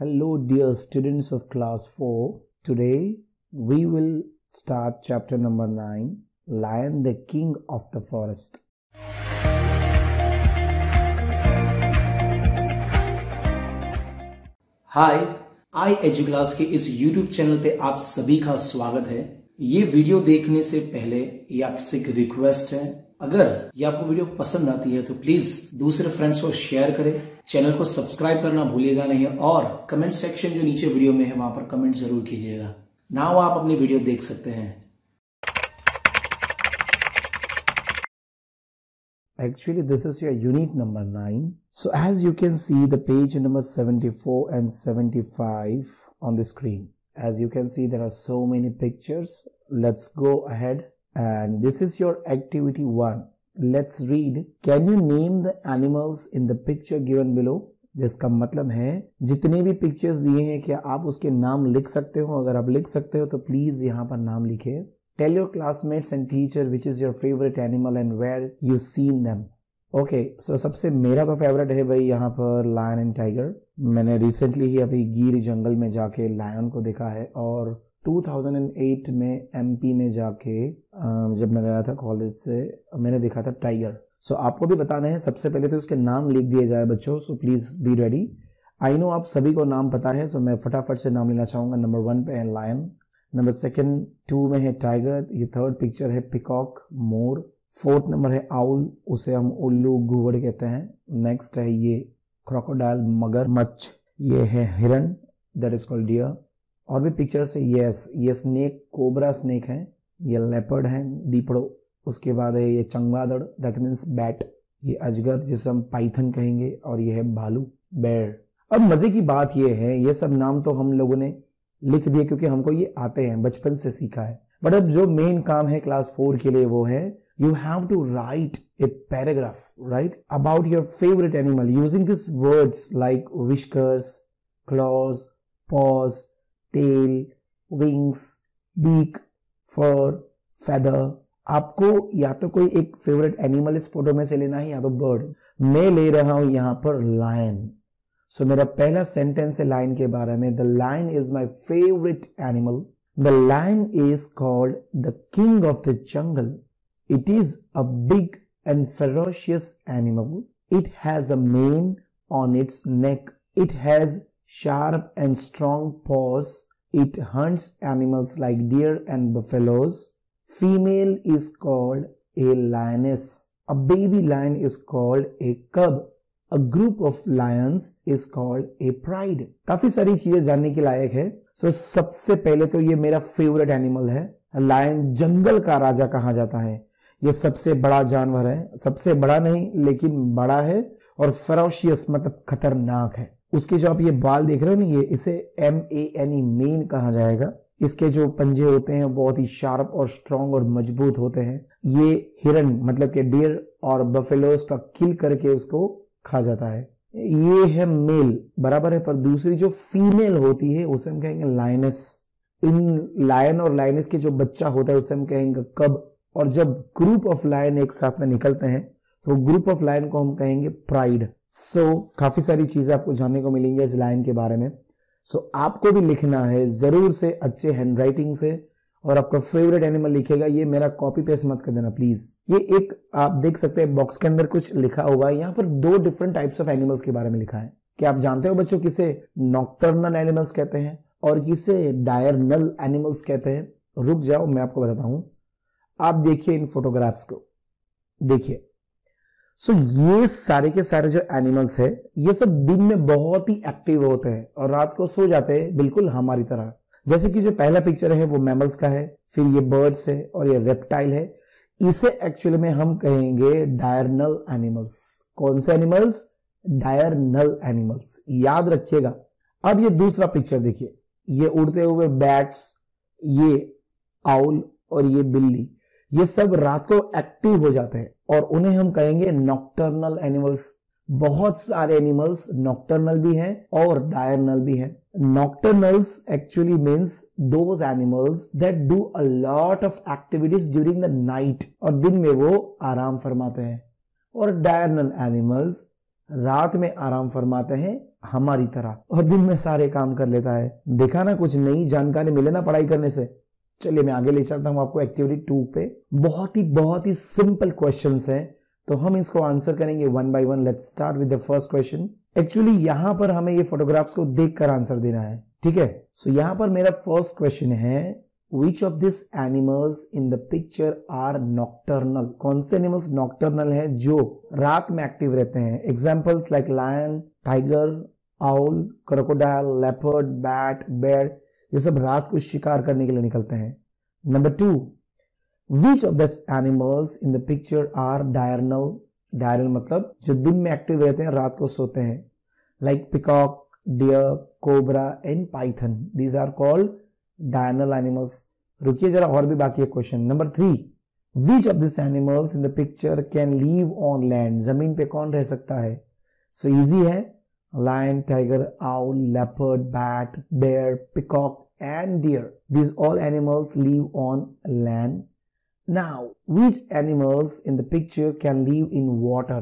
Hello, dear students of class 4. Today we will start chapter number 9 Lion, the King of the Forest. Hi आई एजू के इस YouTube channel पे आप सभी का स्वागत है ये वीडियो देखने से पहले ये आपसे एक रिक्वेस्ट है अगर ये आपको वीडियो पसंद आती है तो प्लीज़ दूसरे फ्रेंड्स को शेयर करें चैनल को सब्सक्राइब करना भूलिएगा नहीं और कमेंट सेक्शन जो नीचे वीडियो में है वहाँ पर कमेंट ज़रूर कीजिएगा नाउ आप अपनी वीडियो देख सकते हैं Actually, this is your unit number 9. So, as you can see, the page number 74 and 75 on the screen. As you can see, there are so many pictures. Let's go ahead. And this is your activity 1. Let's read. Can you name the animals in the picture given below? जिसका मतलब है, जितने भी pictures दिए हैं, क्या आप उसके नाम लिख सकते हो अगर आप लिख सकते हो तो प्लीज़ यहाँ पर नाम लिखे tell your classmates and teacher which is your favourite animal and where you seen them okay so सबसे मेरा तो फेवरेट है भाई यहाँ पर लायन एंड टाइगर मैंने रिसेंटली ही अभी गिर जंगल में जाके लायन को देखा है और 2008 में एमपी में जाके जब मैं गया था कॉलेज से मैंने देखा था टाइगर। सो so, आपको भी बताना है सबसे पहले तो उसके नाम लिख दिए जाए बच्चों so please be ready I know आप सभी को नाम पता है सो मैं फटाफट से नाम लेना चाहूँगा। नंबर वन पे है लायन नंबर सेकंड टू में है टाइगर ये थर्ड पिक्चर है पिकॉक मोर फोर्थ नंबर है आउल उसे हम उल्लू घुवड़ कहते हैं। नेक्स्ट है ये क्रोकोडाइल मगर मच्छ ये है हिरन दैट इज़ कॉल्ड डियर और भी पिक्चर्स है यस ये स्नेक कोबरा स्नेक है। ये लेपर्ड है दीपड़ो उसके बाद है ये चंगादड़ दैट मीन्स बैट ये अजगर, जिसे हम पाइथन कहेंगे, और ये है भालू बैर अब मज़े की बात ये है, ये सब नाम तो हम लोगों ने लिख दिए, क्योंकि हमको ये आते हैं, बचपन से सीखा है। बट अब जो मेन काम है क्लास फोर के लिए वो है you have to write a paragraph write about your favourite animal using this words like whiskers claws paws tail wings beak fur feather आपको या तो कोई एक फेवरेट एनिमल इस फ़ोटो में से लेना है, या तो बर्ड मैं ले रहा हूँ यहाँ पर लायन सो मेरा पहला सेंटेंस है लाइन के बारे में. The lion is my favourite animal the lion is called the king of the jungle it is a big and ferocious animal it has a mane on its neck it has sharp and strong paws. It hunts animals like deer and buffaloes. Female is called a lioness. A baby lion is called a cub. A group of lions is called a pride. काफ़ी सारी चीज़ें जानने के लायक है so so, सबसे पहले तो ये मेरा फेवरेट एनिमल है लायन जंगल का राजा कहा जाता है ये सबसे बड़ा जानवर है सबसे बड़ा नहीं लेकिन बड़ा है और फेरोशियस मतलब खतरनाक है उसके जो आप ये बाल देख रहे हो ना, ये इसे M A N E mane कहा जाएगा। इसके जो पंजे होते हैं, बहुत ही शार्प और स्ट्रांग और मज़बूत होते हैं। ये हिरन मतलब के डियर और बफेलोस का किल करके उसको खा जाता है। ये है मेल बराबर है, पर दूसरी जो फीमेल होती है, उसे हम कहेंगे लाइनस इन लायन और लाइनस के जो बच्चा होता है, उसे हम कहेंगे कब और जब ग्रुप ऑफ़ लायन एक साथ में निकलते हैं तो ग्रुप ऑफ़ लायन को हम कहेंगे प्राइड सो so, काफ़ी सारी चीज़ें आपको जानने को मिलेंगी इस लाइन के बारे में। सो so, आपको भी लिखना है ज़रूर से अच्छे हैंड राइटिंग से और आपका फेवरेट एनिमल लिखेगा ये मेरा कॉपी पेस्ट मत कर देना प्लीज़ ये एक आप देख सकते हैं बॉक्स के अंदर कुछ लिखा हुआ है यहाँ पर दो डिफरेंट टाइप्स ऑफ़ एनिमल्स के बारे में लिखा है। क्या आप जानते हो बच्चों किसे नॉक्टर्नल एनिमल्स कहते हैं और किसे डायरनल एनिमल्स कहते हैं? रुक जाओ मैं आपको बताता हूँ। आप देखिए इन फोटोग्राफ्स को। देखिए सो so, ये सारे के सारे जो एनिमल्स है ये सब दिन में बहुत ही एक्टिव होते हैं और रात को सो जाते हैं बिल्कुल हमारी तरह। जैसे कि जो पहला पिक्चर है वो मैमल्स का है फिर ये बर्ड्स है और ये रेप्टाइल है। इसे एक्चुअली में हम कहेंगे डायरनल एनिमल्स कौन से एनिमल्स डायरनल एनिमल्स याद रखिएगा। अब ये दूसरा पिक्चर देखिए। ये उड़ते हुए बैट्स ये आउल और ये बिल्ली। ये सब रात को एक्टिव हो जाते हैं। और उन्हें हम कहेंगे नॉक्टर्नल एनिमल्स बहुत सारे एनिमल्स नॉक्टर्नल भी हैं और डायरनल भी हैं। Nocturnals actually means those animals that do a lot of activities during the night और दिन में वो आराम फरमाते हैं। और डायरनल एनिमल्स रात में आराम फरमाते हैं हमारी तरह। और दिन में सारे काम कर लेता है। देखा ना कुछ नई जानकारी मिले ना पढ़ाई करने से। चलिए मैं आगे ले चलता हूँ आपको एक्टिविटी टू पे। बहुत ही बहुत ही सिंपल क्वेश्चन है। तो हम इसको आंसर करेंगे one by one let's start with the first question actually यहाँ पर हमें ये फोटोग्राफ्स को देखकर आंसर देना है। ठीक है? सो so, यहाँ पर मेरा फ़र्स्ट क्वेश्चन है which of this animals in the picture are nocturnal कौन से एनिमल्स नॉक्टर्नल है जो रात में एक्टिव रहते हैं? Examples like lion tiger owl crocodile leopard bat bear ये सब रात को शिकार करने के लिए निकलते हैं। Number two which of this animals in the picture are diurnal diurnal मतलब जो दिन में एक्टिव रहते हैं, रात को सोते हैं। Like peacock deer cobra and python these are called diurnal animals रुकिए जरा और भी बाकी है question number three which of this animals in the picture can live on land ज़मीन पे कौन रह सकता है? सो so इजी है। Lion tiger owl leopard bat bear peacock and deer these all animals live on land. Now which animals in the picture can live in water?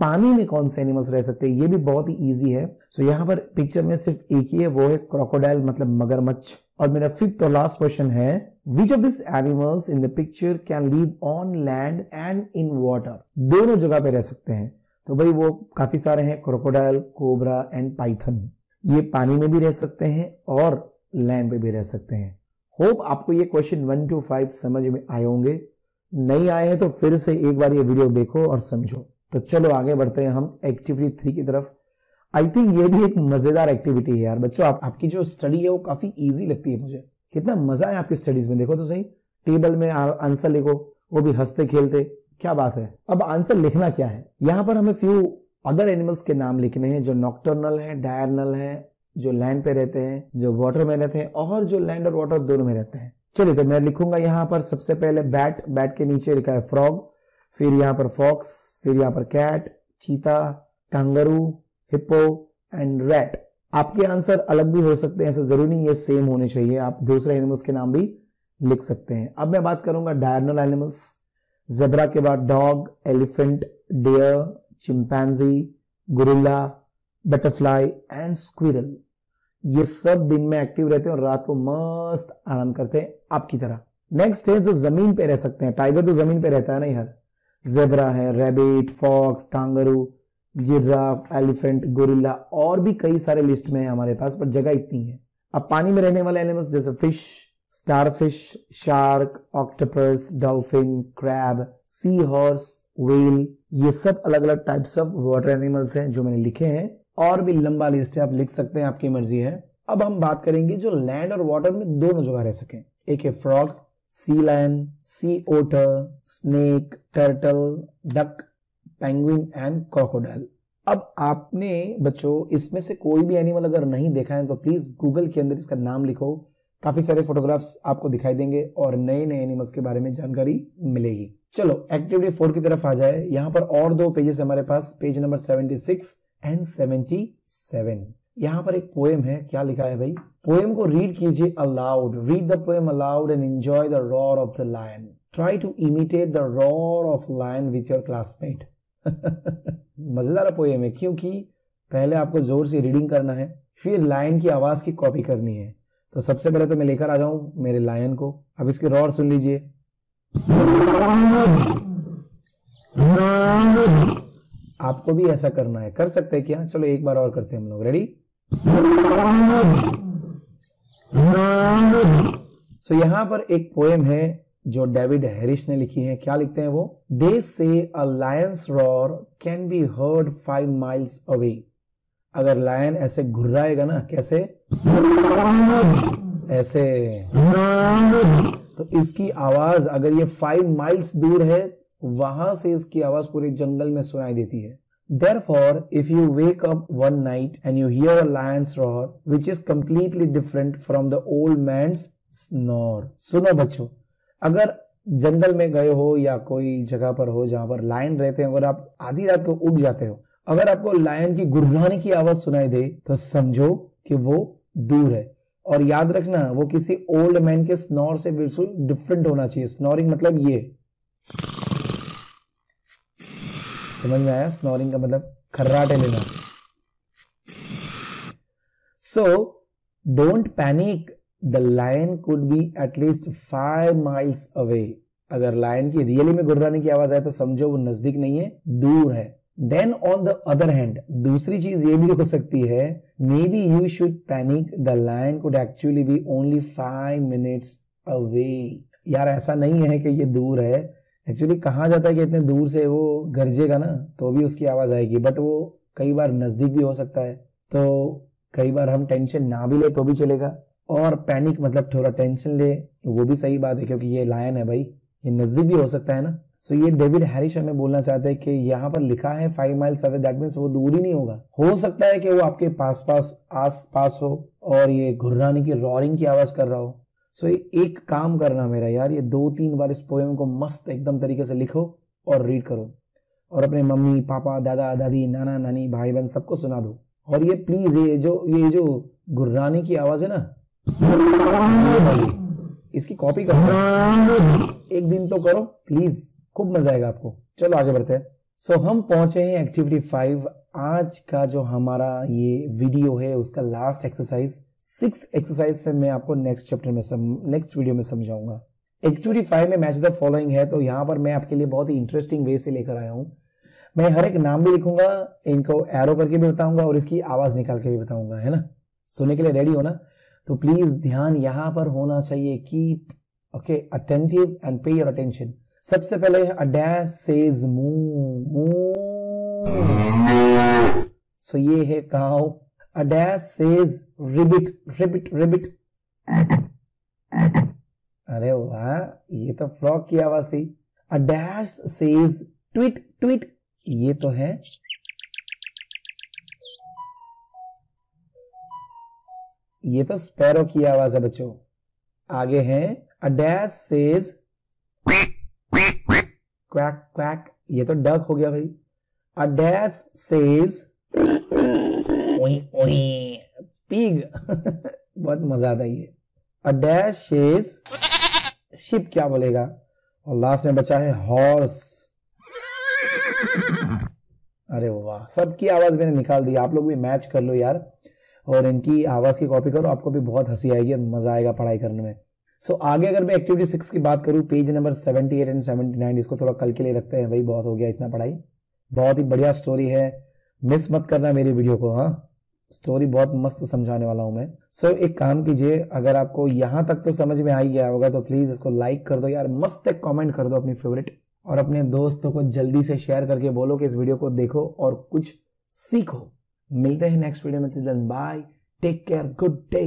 पानी में कौन से एनिमल्स रह सकते हैं? ये भी बहुत ही इजी है। सो so, यहाँ पर पिक्चर में सिर्फ़ एक ही है वो है क्रोकोडाइल मतलब मगरमच्छ। और मेरा फिफ्थ और लास्ट क्वेश्चन है which of this animals in the picture can live on land and in water दोनों जगह पे रह सकते हैं। तो भाई वो काफ़ी सारे हैं क्रोकोडाइल कोबरा एंड पाइथन ये पानी में भी रह सकते हैं और लैंड पे भी रह सकते हैं। होप आपको ये क्वेश्चन वन टू फाइव समझ में आए होंगे। नहीं आए हैं तो फिर से एक बार ये वीडियो देखो और समझो। तो चलो आगे बढ़ते हैं हम एक्टिविटी थ्री की तरफ़। आई थिंक ये भी एक मज़ेदार एक्टिविटी है यार। बच्चों आप, आपकी जो स्टडी है वो काफ़ी इजी लगती है मुझे। कितना मज़ा है आपकी स्टडीज़ में। देखो तो सही टेबल में आंसर लिखो वो भी हँसते खेलते। क्या बात है? अब आंसर लिखना क्या है? यहाँ पर हमें फ्यू अदर एनिमल्स के नाम लिखने हैं जो नॉक्टर्नल है डायरनल है, जो लैंड पे रहते हैं, जो वाटर में रहते हैं और जो लैंड और वाटर दोनों में रहते हैं। चलिए तो मैं लिखूँगा यहाँ पर सबसे पहले बैट बैट के नीचे लिखा है फ्रॉग फिर यहाँ पर फॉक्स फिर यहाँ पर cat cheetah kangaroo hippo and rat आपके आंसर अलग भी हो सकते हैं, ऐसा ज़रूरी नहीं, ये सेम होने चाहिए। आप दूसरे एनिमल्स के नाम भी लिख सकते हैं। अब मैं बात करूँगा डायरनल एनिमल्स जेबरा के बाद dog, elephant, deer, chimpanzee, gorilla, butterfly and squirrel. ये सब दिन में एक्टिव रहते हैं और रात को मस्त आराम करते हैं आपकी तरह। नेक्स्ट है, जो ज़मीन पे रह सकते हैं। टाइगर तो ज़मीन पे रहता है ना यार। जेबरा है, rabbit, fox, kangaroo, giraffe, elephant, gorilla और भी कई सारे लिस्ट में है हमारे पास, पर जगह इतनी है। अब पानी में रहने वाले एनिमल्स, जैसे fish starfish shark octopus dolphin crab sea horse whale ये सब अलग अलग टाइप्स ऑफ़ वाटर एनिमल्स हैं जो मैंने लिखे हैं। और भी लंबा लिस्ट है, आप लिख सकते हैं, आपकी मर्ज़ी है। अब हम बात करेंगे जो लैंड और वाटर में दोनों जगह रह सके। एक है frog sea lion sea otter snake turtle duck penguin and crocodile अब आपने, बच्चों, इसमें से कोई भी एनिमल अगर नहीं देखा है तो प्लीज़ गूगल के अंदर इसका नाम लिखो। काफ़ी सारे फोटोग्राफ्स आपको दिखाई देंगे और नए नए एनिमल्स के बारे में जानकारी मिलेगी। चलो एक्टिविटी फोर की तरफ़ आ जाए। यहाँ पर और दो पेजेस हमारे पास। पेज नंबर 76 एंड 77 यहाँ पर एक पोएम है। क्या लिखा है भाई? पोएम को रीड कीजिए aloud read the poem aloud and enjoy the roar of the lion try to imitate the roar of lion with your classmate मज़ेदार पोएम है, क्योंकि पहले आपको ज़ोर से रीडिंग करना है, फिर लायन की आवाज़ की कॉपी करनी है। तो सबसे पहले तो मैं लेकर आ जाऊँ मेरे लायन को। अब इसके रॉर सुन लीजिए। आपको भी ऐसा करना है। कर सकते हैं क्या? चलो एक बार और करते हैं हम लोग। रेडी सो यहाँ पर एक पोएम है जो डेविड हैरिस ने लिखी है। क्या लिखते हैं वो? They say a lion's roar can be heard five miles away अगर लायन ऐसे घुर्राएगा ना, कैसे? ऐसे तो इसकी आवाज़ अगर ये फाइव माइल्स दूर है वहाँ से इसकी आवाज़ पूरे जंगल में सुनाई देती है Therefore, if you wake up one night and you hear a lion's roar, which is completely different from the old man's snore. सुनो बच्चों अगर जंगल में गए हो या कोई जगह पर हो जहाँ पर लायन रहते हैं अगर आप आधी रात को उठ जाते हो अगर आपको लायन की गुर्राने की आवाज़ सुनाई दे तो समझो कि वो दूर है। और याद रखना, वो किसी ओल्ड मैन के स्नोर से बिल्कुल डिफरेंट होना चाहिए। स्नोरिंग मतलब ये। समझ में आया? स्नोरिंग का मतलब खर्राटे लेना। So don't panic the lion could be at least five miles away अगर लायन की रियली में गुर्राने की आवाज़ आए तो समझो वो नज़दीक नहीं है, दूर है। Then on the other hand दूसरी चीज़ ये भी हो सकती है maybe you should panic the lion could actually be only five minutes away यार, ऐसा नहीं है कि ये दूर है। एक्चुअली कहा जाता है कि इतने दूर से वो गरजेगा ना तो भी उसकी आवाज़ आएगी। बट वो कई बार नज़दीक भी हो सकता है। तो कई बार हम टेंशन ना भी ले तो भी चलेगा। और पैनिक मतलब थोड़ा टेंशन ले, वो भी सही बात है, क्योंकि ये लायन है भाई। ये नज़दीक भी हो सकता है ना। सो ये डेविड हैरिश हमें बोलना चाहते हैं कि यहाँ पर लिखा है five miles away that means वो दूर ही नहीं होगा। हो सकता है कि वो आपके पास पास आस पास हो और ये घुर्राने की रॉरिंग की आवाज़ कर रहा हो। सो so, एक काम करना मेरा यार ये दो तीन बार इस पोएम को मस्त एकदम तरीके से लिखो और रीड करो। और अपने मम्मी पापा दादा दादी नाना नानी भाई बहन सबको सुना दो। और ये प्लीज़ ये जो ये जो गुर्राने की आवाज़ है ना इसकी कॉपी करो। एक दिन तो करो प्लीज़ खूब मज़ा आएगा आपको। चलो आगे बढ़ते हैं। सो so, हम पहुँचे हैं एक्टिविटी फाइव आज का जो हमारा ये वीडियो है उसका लास्ट एक्सरसाइज सिक्स एक्सरसाइज से मैं आपको नेक्स्ट चैप्टर में नेक्स्ट वीडियो में समझाऊँगा। एक्टिविटी फाइव में मैच द फॉलोइंग है तो यहाँ पर मैं आपके लिए बहुत ही इंटरेस्टिंग वे से लेकर आया हूँ। मैं हर एक नाम भी लिखूँगा इनको एरो करके भी बताऊँगा और इसकी आवाज़ निकाल के भी बताऊँगा है ना? सुनने के लिए रेडी हो ना? तो प्लीज़ ध्यान यहाँ पर होना चाहिए keep okay attentive and pay your attention सबसे पहले सेज मू मू। सो ये है काउ सेज रिबिट रिबिट रिबिट। अरे वाह, ये तो फ्रॉक की आवाज़ थी। A dash says tweet tweet, ये तो है। ये तो स्पैरो की आवाज़ है बच्चों। आगे है a dash says quack quack ये तो डक हो गया भाई। अ डैश सेज पिग बहुत मज़ा आता है अ डैश सेज शिप क्या बोलेगा? और लास्ट में बचा है हॉर्स अरे वाह, सबकी आवाज़ मैंने निकाल दी। आप लोग भी मैच कर लो यार। और इनकी आवाज़ की कॉपी करो, आपको भी बहुत हँसी आएगी और मज़ा आएगा पढ़ाई करने में। सो so, आगे अगर मैं एक्टिविटी सिक्स की बात करूँ page number seventy eight and seventy nine इसको थोड़ा कल के लिए रखते हैं। भाई बहुत हो गया इतना पढ़ाई। बहुत ही बढ़िया स्टोरी है। मिस मत करना मेरी वीडियो को हाँ। स्टोरी बहुत मस्त समझाने वाला हूँ मैं। सो so, एक काम कीजिए अगर आपको यहाँ तक तो समझ में आ ही गया होगा तो प्लीज़ इसको लाइक कर दो यार। मस्त एक कमेंट कर दो अपनी फेवरेट और अपने दोस्तों को जल्दी से शेयर करके बोलो कि इस वीडियो को देखो और कुछ सीखो। मिलते हैं नेक्स्ट वीडियो में। Bye take care good day